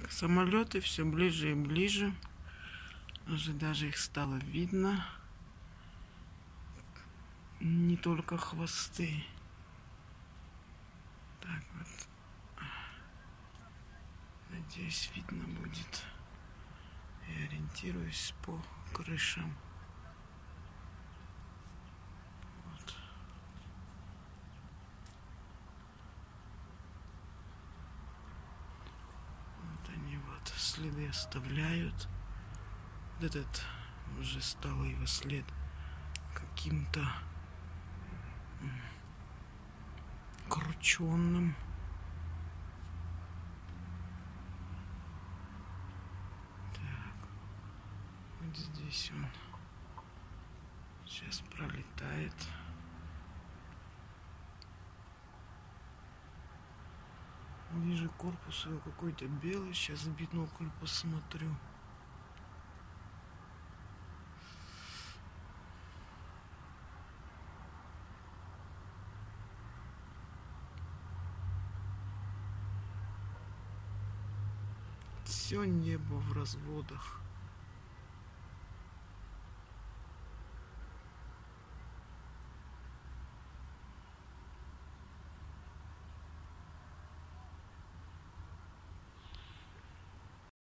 Так, самолеты все ближе и ближе. Уже даже их стало видно. Не только хвосты. Так вот. Надеюсь, видно будет. Я ориентируюсь по крышам. Вот. Вот они вот следы оставляют. Вот этот уже стал его след каким-то крученным. Так, вот здесь он сейчас пролетает. Ниже корпуса какой-то белый. Сейчас в бинокль посмотрю. Все небо в разводах.